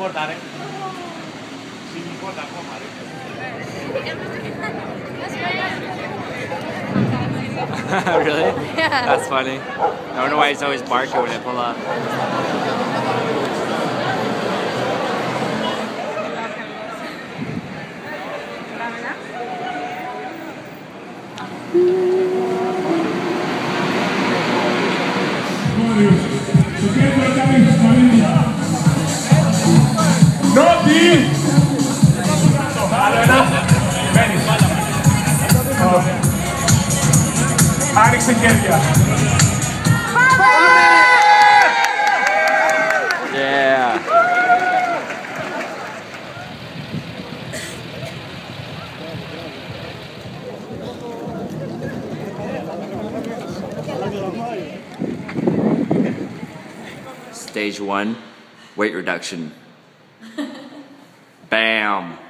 guardare really? Yeah. That's funny. I wonder why he's always barking when I pull up. No E Chievia. Yeah. Stage one, weight reduction. Bam.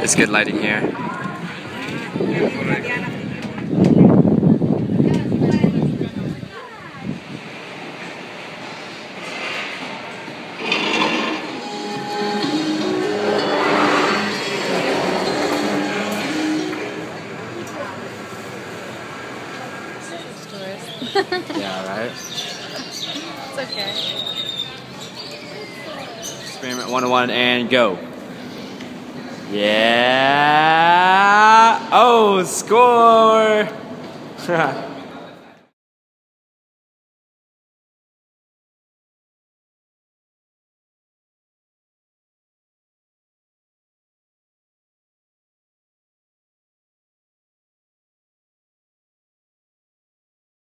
It's good lighting here. Yeah, right? It's okay. Experiment 101 and go. Yeah. Oh, score.